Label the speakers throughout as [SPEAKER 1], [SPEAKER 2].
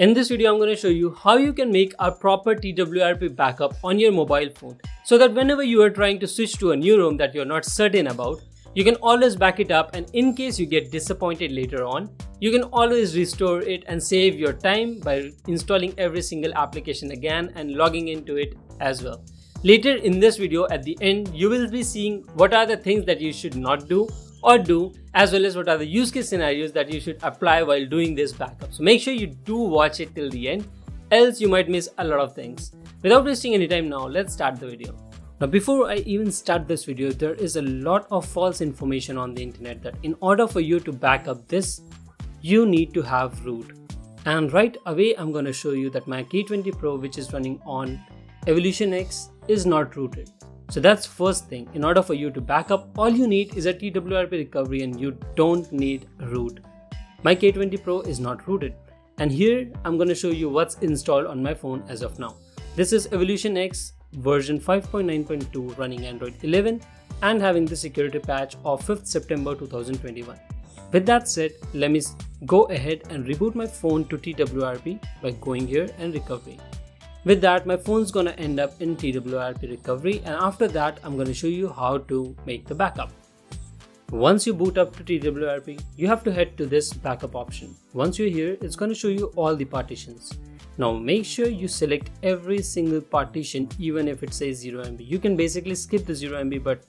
[SPEAKER 1] In this video, I'm going to show you how you can make a proper TWRP backup on your mobile phone so that whenever you are trying to switch to a new ROM that you're not certain about, you can always back it up and in case you get disappointed later on, you can always restore it and save your time by installing every single application again and logging into it as well. Later in this video at the end, you will be seeing what are the things that you should not do or do as well as what are the use case scenarios that you should apply while doing this backup. So make sure you do watch it till the end else you might miss a lot of things. Without wasting any time now, let's start the video. Now before I even start this video, there is a lot of false information on the internet that in order for you to back up this, you need to have root. And right away I'm going to show you that my K20 Pro which is running on Evolution X is not rooted. So that's first thing. In order for you to back up, all you need is a TWRP recovery and you don't need root. My K20 Pro is not rooted. And here I'm going to show you what's installed on my phone as of now. This is Evolution X version 5.9.2 running Android 11 and having the security patch of 5th September 2021. With that said, let me go ahead and reboot my phone to TWRP by going here and recovery. With that, my phone's gonna end up in TWRP recovery and after that, I'm gonna show you how to make the backup. Once you boot up to TWRP, you have to head to this backup option. Once you're here, it's gonna show you all the partitions. Now make sure you select every single partition even if it says 0 MB. You can basically skip the 0 MB but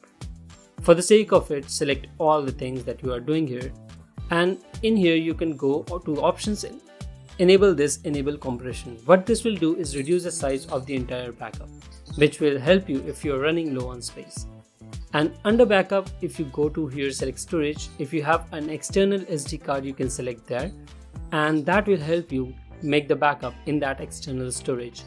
[SPEAKER 1] for the sake of it, select all the things that you are doing here. And in here you can go to options enable this enable compression. What this will do is reduce the size of the entire backup, which will help you if you're running low on space. And under backup, if you go to here select storage, if you have an external SD card, you can select there and that will help you make the backup in that external storage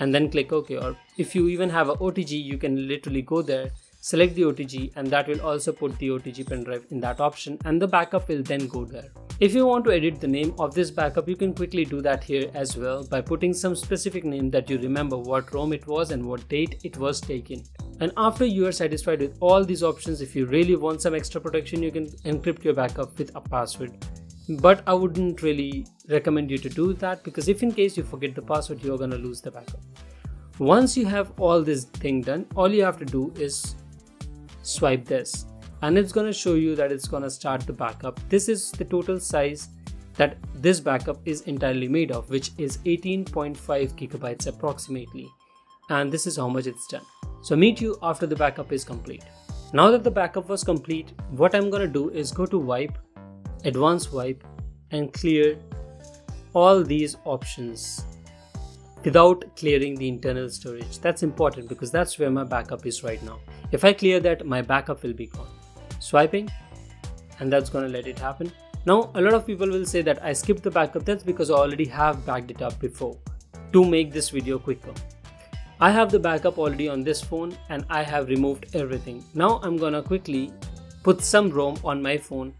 [SPEAKER 1] and then click OK or if you even have a OTG, you can literally go there select the OTG and that will also put the OTG pen drive in that option and the backup will then go there. If you want to edit the name of this backup, you can quickly do that here as well by putting some specific name that you remember what ROM it was and what date it was taken. And after you are satisfied with all these options, if you really want some extra protection, you can encrypt your backup with a password. But I wouldn't really recommend you to do that because if in case you forget the password, you're gonna lose the backup. Once you have all this thing done, all you have to do is swipe this. And it's going to show you that it's going to start the backup this is the total size that this backup is entirely made of which is 18.5 gigabytes approximately. And this is how much it's done. So meet you after the backup is complete. Now that the backup was complete what i'm going to do is go to wipe advanced wipe and clear all these options without clearing the internal storage that's important because that's where my backup is right now if I clear that, my backup will be gone. Swiping, and that's gonna let it happen. Now, a lot of people will say that I skipped the backup. That's because I already have backed it up before to make this video quicker. I have the backup already on this phone and I have removed everything. Now I'm gonna quickly put some ROM on my phone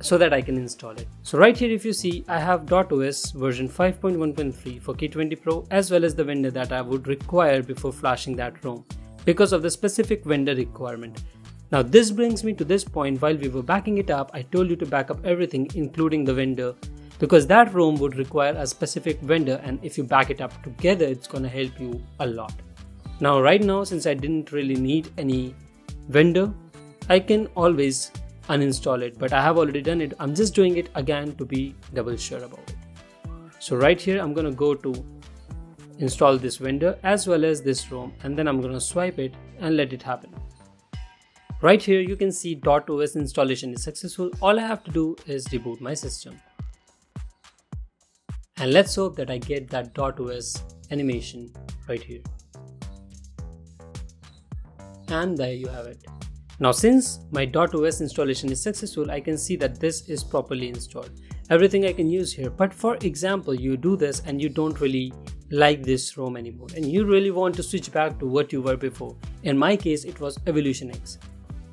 [SPEAKER 1] so that I can install it. So right here if you see I have dotOS version 5.1.3 for K20 Pro as well as the vendor that I would require before flashing that ROM because of the specific vendor requirement. Now this brings me to this point while we were backing it up I told you to back up everything including the vendor because that ROM would require a specific vendor and if you back it up together it's gonna help you a lot. Now right now since I didn't really need any vendor I can always uninstall it but I have already done it I'm just doing it again to be double sure about it. So right here I'm gonna go to install this vendor as well as this ROM and then I'm gonna swipe it and let it happen. Right here you can see dotOS installation is successful. All I have to do is reboot my system. And let's hope that I get that dotOS animation right here. And there you have it. Now since my dotOS installation is successful, I can see that this is properly installed. Everything I can use here. But for example, you do this and you don't really like this ROM anymore and you really want to switch back to what you were before. In my case, it was Evolution X.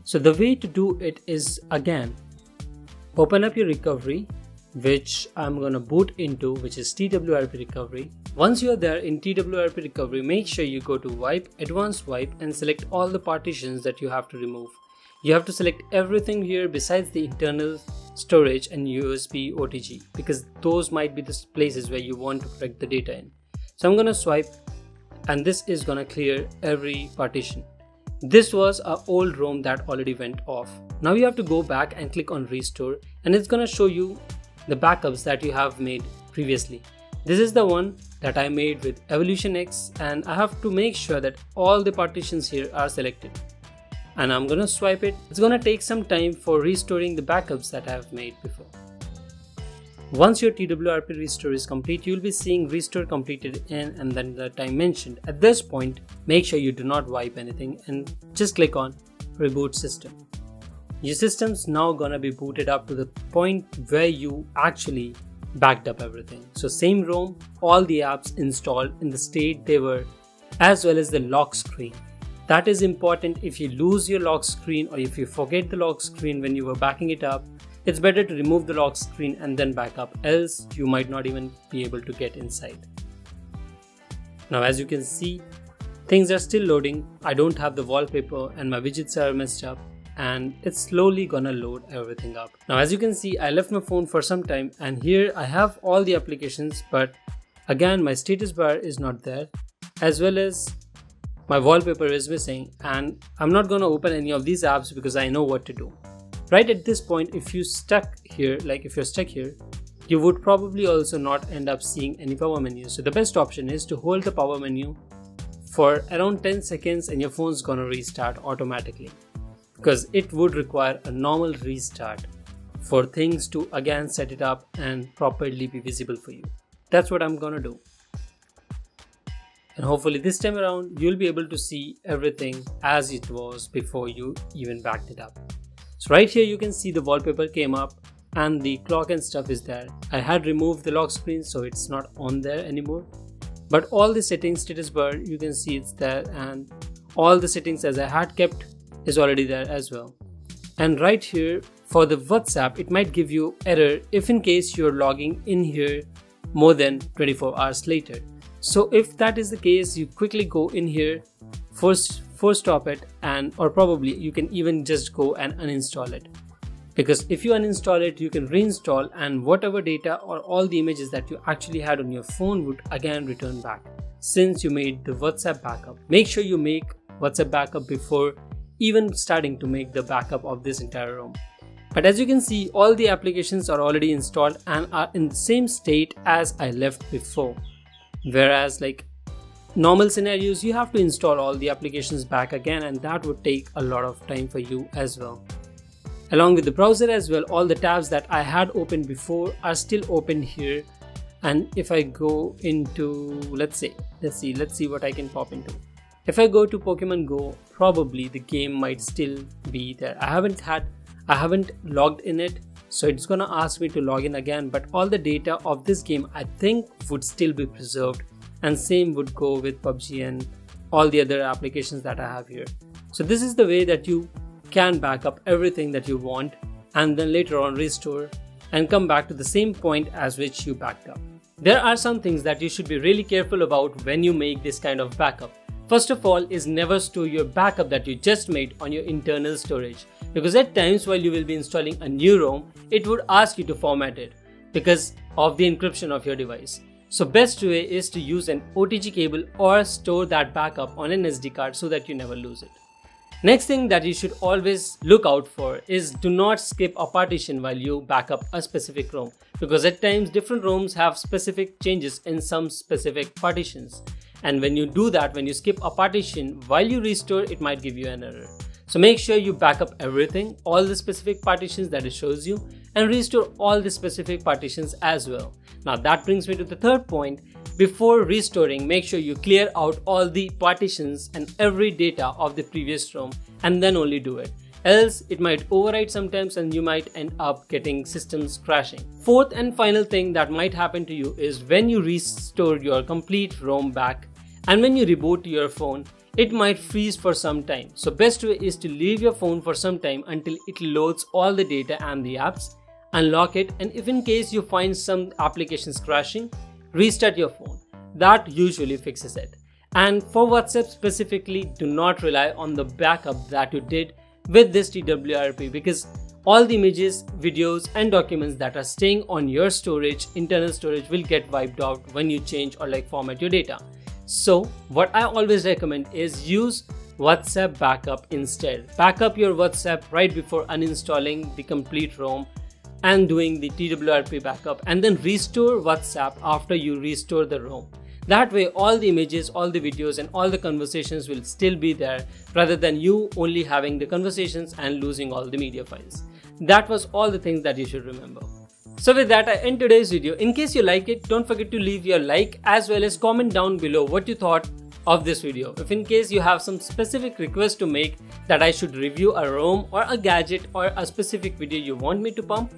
[SPEAKER 1] So the way to do it is again, open up your recovery, which I'm gonna boot into, which is TWRP recovery. Once you're there in TWRP recovery, make sure you go to wipe, advanced wipe and select all the partitions that you have to remove. you have to select everything here besides the internal storage and USB OTG because those might be the places where you want to protect the data in. So I'm gonna swipe and this is gonna clear every partition. This was our old ROM that already went off. Now you have to go back and click on restore and it's gonna show you the backups that you have made previously. This is the one that I made with Evolution X and I have to make sure that all the partitions here are selected. And I'm gonna swipe it. It's gonna take some time for restoring the backups that I have made before. Once your TWRP restore is complete, you'll be seeing restore completed in and then the time mentioned. At this point, make sure you do not wipe anything and just click on reboot system. Your system's now gonna be booted up to the point where you actually backed up everything. So same ROM, all the apps installed in the state they were, as well as the lock screen. That is important if you lose your lock screen or if you forget the lock screen when you were backing it up. It's better to remove the lock screen and then back up, else you might not even be able to get inside. Now as you can see, things are still loading. I don't have the wallpaper and my widgets are messed up and it's slowly gonna load everything up. Now as you can see I left my phone for some time and here I have all the applications but again my status bar is not there as well as my wallpaper is missing and I'm not gonna open any of these apps because I know what to do. Right at this point if you stuck here like if you're stuck here you would probably also not end up seeing any power menu. So the best option is to hold the power menu for around 10 seconds and your phone's gonna restart automatically because it would require a normal restart for things to again set it up and properly be visible for you. That's what I'm gonna do. And hopefully this time around you'll be able to see everything as it was before you even backed it up. So right here you can see the wallpaper came up and the clock and stuff is there. I had removed the lock screen so it's not on there anymore. But all the settings status bar you can see it's there and all the settings as I had kept is already there as well. And right here for the WhatsApp, it might give you error if in case you're logging in here more than 24 hours later. So if that is the case, you quickly go in here, first first stop it and or probably you can even just go and uninstall it. Because if you uninstall it, you can reinstall and whatever data or all the images that you actually had on your phone would again return back since you made the WhatsApp backup. Make sure you make WhatsApp backup before even starting to make the backup of this entire ROM. But as you can see, all the applications are already installed and are in the same state as I left before. Whereas like normal scenarios, you have to install all the applications back again and that would take a lot of time for you as well. Along with the browser as well, all the tabs that I had opened before are still open here. And if I go into, let's say, let's see, let's see what I can pop into. If I go to Pokemon Go, probably the game might still be there. I haven't had, I haven't logged in it, so it's gonna ask me to log in again. But all the data of this game, I think, would still be preserved, and same would go with PUBG and all the other applications that I have here. So this is the way that you can back up everything that you want, and then later on restore and come back to the same point as which you backed up. There are some things that you should be really careful about when you make this kind of backup. First of all is never store your backup that you just made on your internal storage because at times while you will be installing a new ROM, it would ask you to format it because of the encryption of your device. So best way is to use an OTG cable or store that backup on an SD card so that you never lose it. Next thing that you should always look out for is do not skip a partition while you backup a specific ROM because at times different ROMs have specific changes in some specific partitions and when you do that when you skip a partition while you restore it might give you an error. So make sure you back up everything all the specific partitions that it shows you and restore all the specific partitions as well. Now that brings me to the third point. Before restoring make sure you clear out all the partitions and every data of the previous ROM and then only do it. Else it might overwrite sometimes and you might end up getting systems crashing. Fourth and final thing that might happen to you is when you restore your complete ROM back, and when you reboot your phone it might freeze for some time. So best way is to leave your phone for some time until it loads all the data and the apps unlock it and if in case you find some applications crashing restart your phone. That usually fixes it. And for whatsapp specifically do not rely on the backup that you did with this TWRP because all the images, videos and documents that are staying on your storage, internal storage will get wiped out when you change or like format your data. So what I always recommend is use WhatsApp backup instead. Backup your WhatsApp right before uninstalling the complete ROM and doing the TWRP backup and then restore WhatsApp after you restore the ROM. That way all the images, all the videos and all the conversations will still be there rather than you only having the conversations and losing all the media files. That was all the things that you should remember. So with that I end today's video. In case you like it, don't forget to leave your like as well as comment down below what you thought of this video. If in case you have some specific request to make that I should review a ROM or a gadget or a specific video you want me to pump,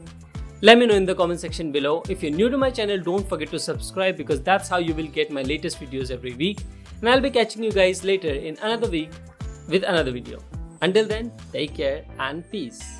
[SPEAKER 1] let me know in the comment section below. If you're new to my channel, don't forget to subscribe because that's how you will get my latest videos every week. And I'll be catching you guys later in another week with another video. Until then, take care and peace.